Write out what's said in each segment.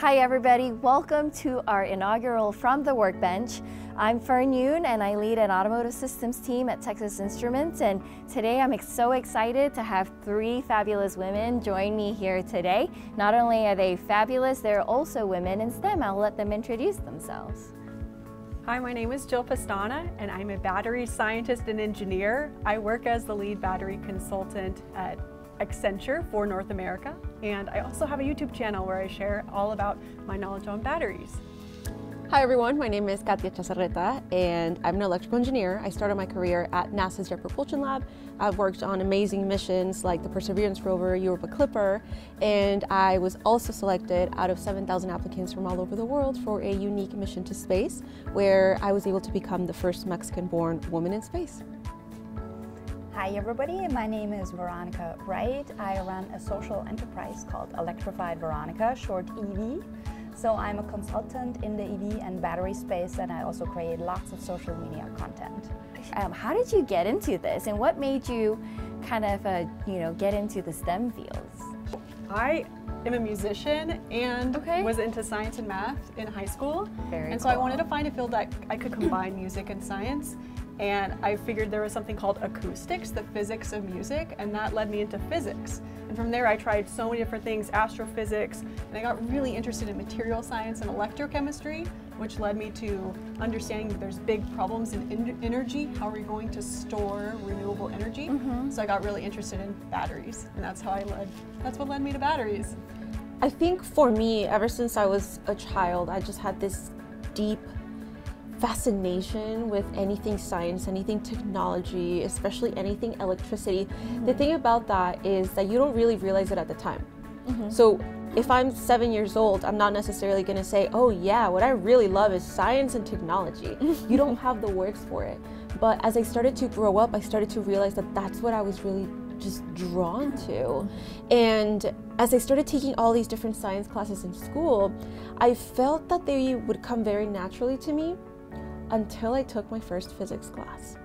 Hi everybody, welcome to our inaugural From the Workbench. I'm Fern Yoon and I lead an automotive systems team at Texas Instruments and today I'm so excited to have three fabulous women join me here today. Not only are they fabulous, they're also women in STEM. I'll let them introduce themselves. Hi, my name is Jill Pestana and I'm a battery scientist and engineer. I work as the lead battery consultant at Accenture for North America. And I also have a YouTube channel where I share all about my knowledge on batteries. Hi everyone, my name is Katya Echazarreta and I'm an electrical engineer. I started my career at NASA's Jet Propulsion Lab. I've worked on amazing missions like the Perseverance rover, Europa Clipper, and I was also selected out of 7,000 applicants from all over the world for a unique mission to space where I was able to become the first Mexican-born woman in space. Hi everybody, my name is Veronika Wright. I run a social enterprise called Electrified Veronika, short EV. So I'm a consultant in the EV and battery space and I also create lots of social media content. Um, how did you get into this and what made you kind of, uh, you know, get into the STEM fields? I am a musician and okay. was into science and math in high school. Very and cool. so I wanted to find a field that I could combine music and science and I figured there was something called acoustics, the physics of music, and that led me into physics. And from there I tried so many different things, astrophysics, and I got really interested in material science and electrochemistry, which led me to understanding that there's big problems in energy, how are we going to store renewable energy? Mm -hmm. So I got really interested in batteries, and that's how I led, that's what led me to batteries. I think for me, ever since I was a child, I just had this deep fascination with anything science, anything technology, especially anything electricity. Mm -hmm. The thing about that is that you don't really realize it at the time. Mm -hmm. So if I'm seven years old, I'm not necessarily going to say, oh yeah, what I really love is science and technology. you don't have the words for it. But as I started to grow up, I started to realize that that's what I was really just drawn to. And as I started taking all these different science classes in school, I felt that they would come very naturally to me until I took my first physics class.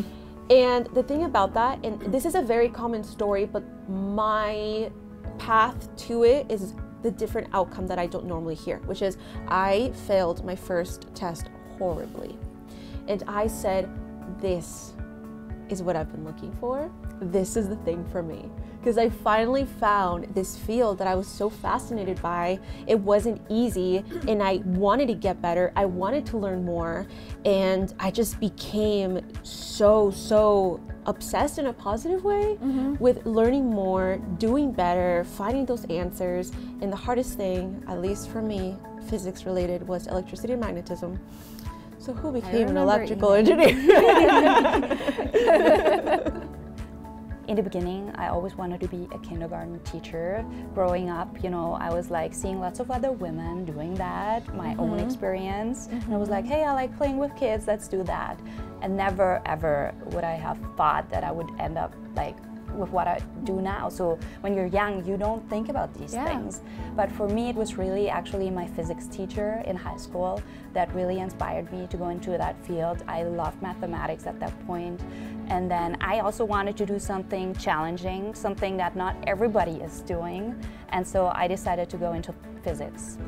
and the thing about that, and this is a very common story, but my path to it is the different outcome that I don't normally hear, which is I failed my first test horribly. And I said, This is what I've been looking for. This is the thing for me because I finally found this field that I was so fascinated by. It wasn't easy and I wanted to get better. I wanted to learn more and I just became so, so obsessed in a positive way mm -hmm. with learning more, doing better, finding those answers. And the hardest thing, at least for me, physics related, was electricity and magnetism. So who became an electrical engineer? in the beginning, I always wanted to be a kindergarten teacher. Growing up, you know, I was like seeing lots of other women doing that, my mm -hmm. own mm-hmm. experience. Mm -hmm. And I was like, hey, I like playing with kids, let's do that. And never ever would I have thought that I would end up like with what I do now. So when you're young, you don't think about these yeah. things. But for me, it was really actually my physics teacher in high school that really inspired me to go into that field. I loved mathematics at that point. And then I also wanted to do something challenging, something that not everybody is doing. And so I decided to go into physics.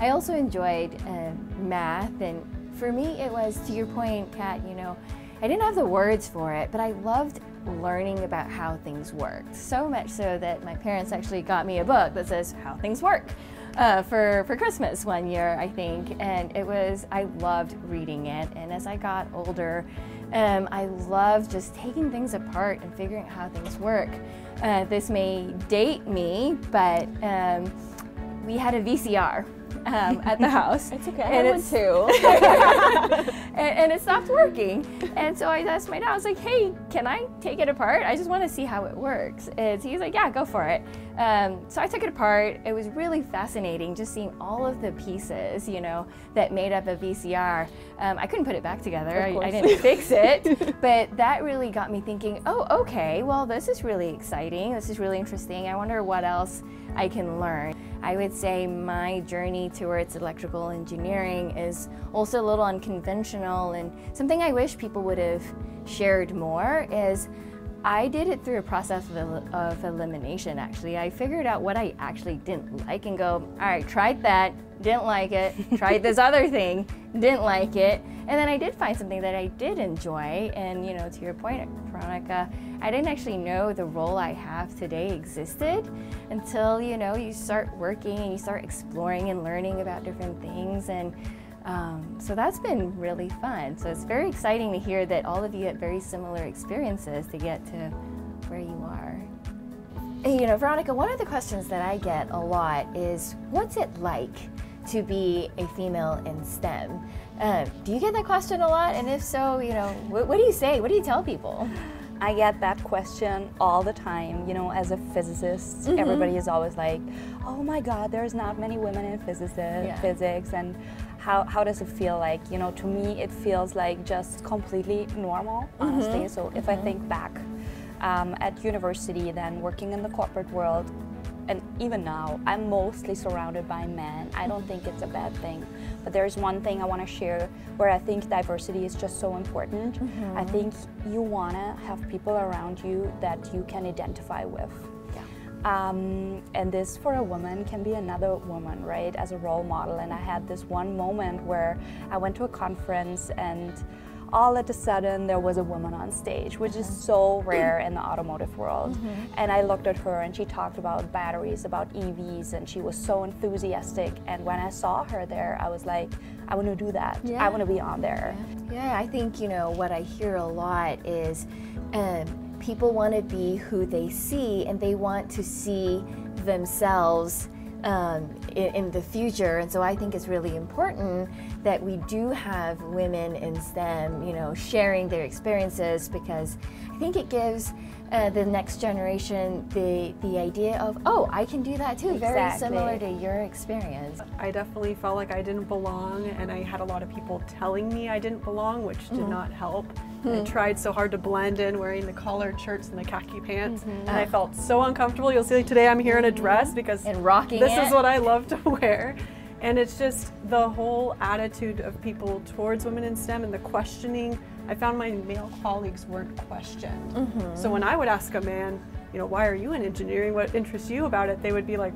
I also enjoyed uh, math and for me it was, to your point, Kat, you know, I didn't have the words for it, but I loved learning about how things worked. So much so that my parents actually got me a book that says How Things Work. Uh, for, for Christmas one year, I think, and it was, I loved reading it. And as I got older, um, I love just taking things apart and figuring out how things work. Uh, this may date me, but um, we had a VCR um, at the house. it's okay, and I it's, too. and, and, it stopped working. And so I asked my dad, I was like, hey, can I take it apart? I just want to see how it works. And he's like, yeah, go for it. Um, so I took it apart. It was really fascinating just seeing all of the pieces, you know, that made up a VCR. Um, I couldn't put it back together. I, I, didn't fix it. but that really got me thinking, oh, okay, well, this is really exciting. This is really interesting. I wonder what else I can learn. I would say my journey towards electrical engineering is also a little unconventional and something I wish people would have shared more is I did it through a process of, of elimination actually. I figured out what I actually didn't like and go, all right, tried that, didn't like it. Tried this other thing, didn't like it. And then I did find something that I did enjoy. And, you know, to your point, Veronika, I didn't actually know the role I have today existed until, you know, you start working and you start exploring and learning about different things. And um, so that's been really fun. So it's very exciting to hear that all of you had very similar experiences to get to where you are. You know, Veronika, one of the questions that I get a lot is what's it like to be a female in STEM? Uh, do you get that question a lot? And if so, you know, what, what do you say? What do you tell people? I get that question all the time. You know, as a physicist, mm-hmm. everybody is always like, "Oh my God, there's not many women in physics." Yeah. Physics, and how how does it feel like? You know, to me, it feels like just completely normal, honestly. Mm-hmm. So if mm-hmm. I think back um, at university, then working in the corporate world, and even now, I'm mostly surrounded by men. I don't think it's a bad thing. But there's one thing I want to share where I think diversity is just so important. Mm-hmm. I think you want to have people around you that you can identify with. Um, and this for a woman can be another woman, right, as a role model. And I had this one moment where I went to a conference and all of a sudden there was a woman on stage, which is so rare in the automotive world. Mm-hmm. And I looked at her and she talked about batteries, about EVs, and she was so enthusiastic. And when I saw her there, I was like, I want to do that. Yeah. I want to be on there. Yeah, I think, you know, what I hear a lot is um, people want to be who they see and they want to see themselves um, in, in, the future. And so I think it's really important that we do have women in STEM, you know, sharing their experiences because I think it gives uh, the next generation the the idea of oh I can do that too. Exactly. Very similar to your experience. I definitely felt like I didn't belong, and I had a lot of people telling me I didn't belong, which did mm-hmm. not help. Mm-hmm. I tried so hard to blend in, wearing the collared shirts and the khaki pants, mm-hmm. and I felt so uncomfortable. You'll see like, today I'm here in a mm-hmm. dress because and rocking this it. is what I love to wear. And it's just the whole attitude of people towards women in STEM and the questioning I found my male colleagues weren't questioned. Mm-hmm. So when I would ask a man, you know, why are you in engineering? What interests you about it? They would be like,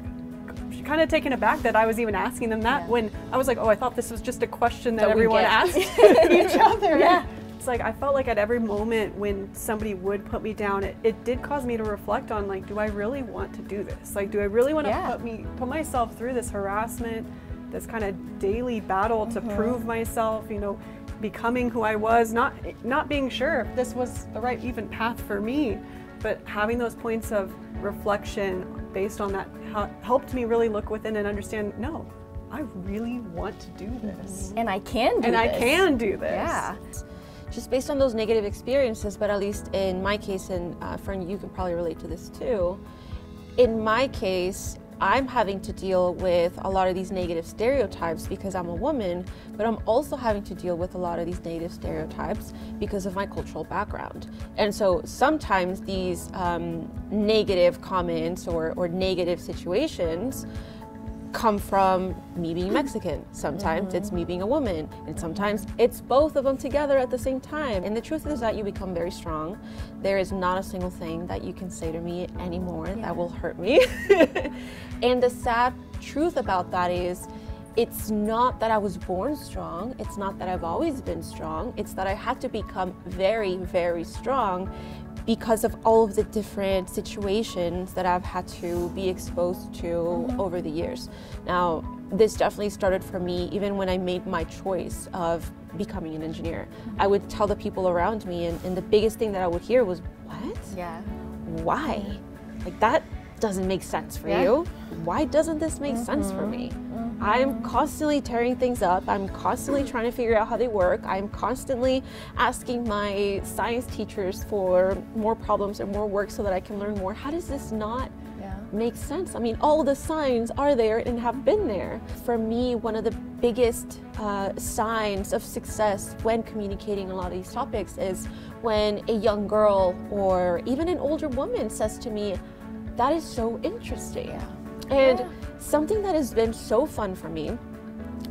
kind of taken aback that I was even asking them that yeah. when I was like, oh, I thought this was just a question that, that everyone asked each other. Yeah. It's like I felt like at every moment when somebody would put me down, it, it did cause me to reflect on like, do I really want to do this? Like, do I really want to yeah. put me put myself through this harassment, this kind of daily battle mm-hmm. to prove myself? You know, becoming who I was, not not being sure if this was the right even path for me, but having those points of reflection based on that helped me really look within and understand. No, I really want to do this, and I can do and this. And I can do this. Yeah. Just based on those negative experiences, but at least in my case, and uh, Fern, you can probably relate to this too. In my case, I'm having to deal with a lot of these negative stereotypes because I'm a woman, but I'm also having to deal with a lot of these negative stereotypes because of my cultural background. And so sometimes these um, negative comments or, or negative situations come from me being Mexican. Sometimes mm-hmm. it's me being a woman, and sometimes it's both of them together at the same time. And the truth is that you become very strong. There is not a single thing that you can say to me anymore yeah. that will hurt me. and the sad truth about that is, it's not that I was born strong. It's not that I've always been strong. It's that I had to become very, very strong because of all of the different situations that I've had to be exposed to mm-hmm. over the years. Now, this definitely started for me even when I made my choice of becoming an engineer. Mm-hmm. I would tell the people around me, and, and, the biggest thing that I would hear was, What? Yeah. Why? Like, that doesn't make sense for yeah. you. Why doesn't this make mm-hmm. sense for me? I'm constantly tearing things up. I'm constantly trying to figure out how they work. I'm constantly asking my science teachers for more problems or more work so that I can learn more. How does this not yeah. make sense? I mean, all the signs are there and have been there. For me, one of the biggest uh, signs of success when communicating a lot of these topics is when a young girl or even an older woman says to me, that is so interesting. Yeah. And yeah. Something that has been so fun for me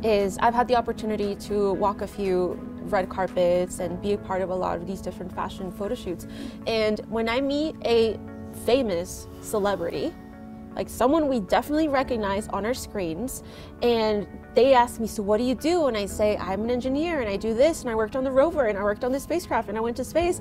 is I've had the opportunity to walk a few red carpets and be a part of a lot of these different fashion photo shoots. And when I meet a famous celebrity, like someone we definitely recognize on our screens. And they ask me, So what do you do? And I say, I'm an engineer and I do this and I worked on the rover and I worked on the spacecraft and I went to space.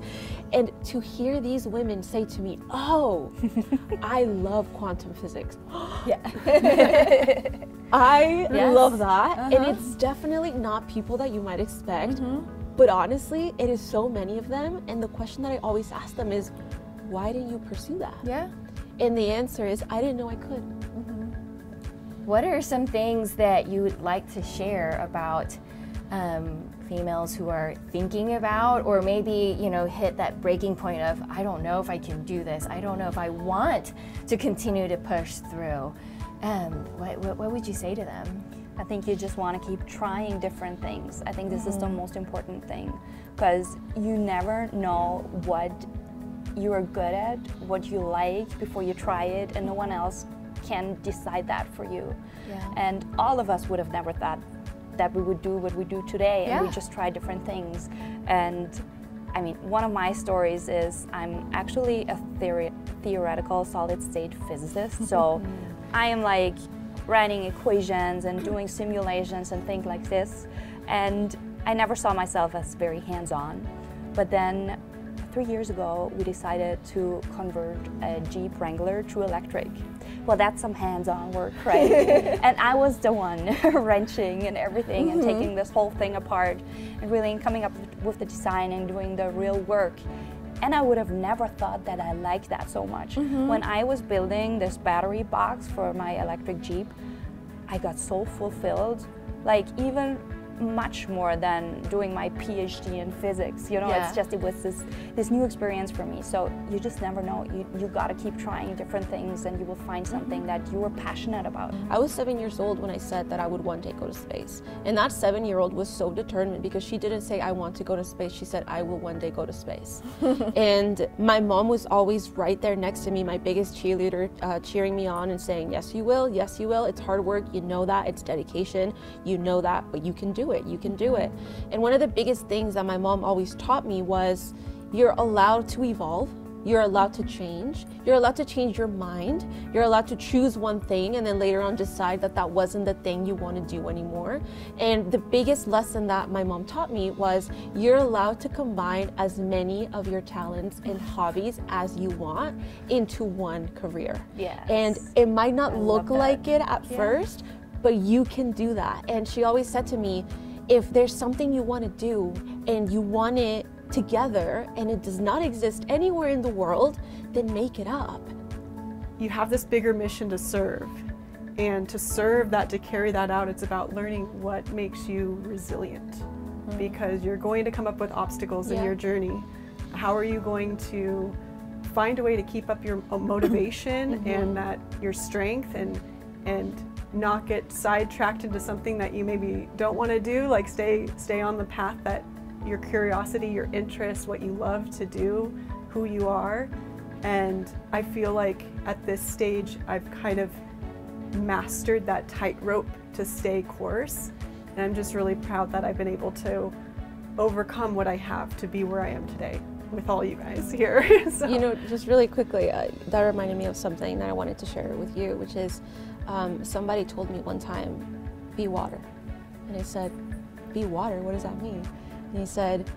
And to hear these women say to me, Oh, I love quantum physics. Yeah. I Yes. love that. And Uh-huh. it's definitely not people that you might expect. Mm-hmm. But honestly, it is so many of them. And the question that I always ask them is, why didn't you pursue that? yeah. And the answer is, I didn't know I could. What are some things that you would like to share about um, females who are thinking about, or maybe you know, hit that breaking point of I don't know if I can do this. I don't know if I want to continue to push through. Um, what, what, what would you say to them? I think you just want to keep trying different things. I think this is the most important thing because you never know what you are good at, what you like before you try it, and no one else can decide that for you. Yeah. And all of us would have never thought that we would do what we do today, and we just try different things. And I mean, one of my stories is I'm actually a theory, theoretical solid state physicist. So I am like writing equations and doing simulations and things like this. And I never saw myself as very hands on. But then three years ago, we decided to convert a Jeep Wrangler to electric. Well, that's some hands on work, right? and I was the one wrenching and everything and mm-hmm. taking this whole thing apart and really coming up with the design and doing the real work. And I would have never thought that I liked that so much. Mm-hmm. When I was building this battery box for my electric Jeep, I got so fulfilled, like even much more than doing my PhD in physics. You know, Yeah. it's just it was this this new experience for me. So you just never know. You you gotta keep trying different things, and you will find something that you are passionate about. I was seven years old when I said that I would one day go to space. And that seven year old was so determined because she didn't say, I want to go to space. She said, I will one day go to space. and my mom was always right there next to me, my biggest cheerleader, uh, cheering me on and saying, Yes, you will. Yes, you will. It's hard work. You know that. It's dedication. You know that, but you can do it. You can do it. And one of the biggest things that my mom always taught me was you're allowed to evolve. You're allowed to change. You're allowed to change your mind. You're allowed to choose one thing and then later on decide that that wasn't the thing you want to do anymore. And the biggest lesson that my mom taught me was you're allowed to combine as many of your talents and hobbies as you want into one career. Yes. And it might not I look like it at first, but you can do that. And she always said to me, if there's something you want to do and you want it together and it does not exist anywhere in the world, then make it up. you have this bigger mission to serve. And to serve that, to carry that out, it's about learning what makes you resilient. Because you're going to come up with obstacles in your journey. How are you going to find a way to keep up your uh, motivation and that your strength and and not get sidetracked into something that you maybe don't want to do like stay stay on the path that your curiosity your interest what you love to do who you are. And i feel like at this stage i've kind of mastered that tightrope to stay course. And i'm just really proud that i've been able to overcome what i have to be where i am today with all you guys here so. You know, just really quickly, uh, that reminded me of something that I wanted to share with you, which is um, somebody told me one time, be water. And I said, be water? What does that mean? And he said,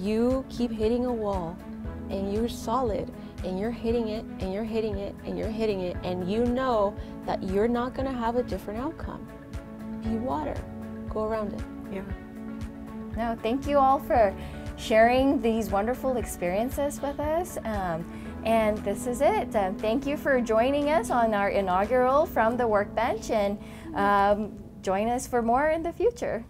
you keep hitting a wall and you're solid and you're hitting it and you're hitting it and you're hitting it and you know that you're not going to have a different outcome. Be water. Go around it. yeah No, thank you all for sharing these wonderful experiences with us. Um, and this is it. Um, thank you for joining us on our inaugural From the Workbench, and um, join us for more in the future.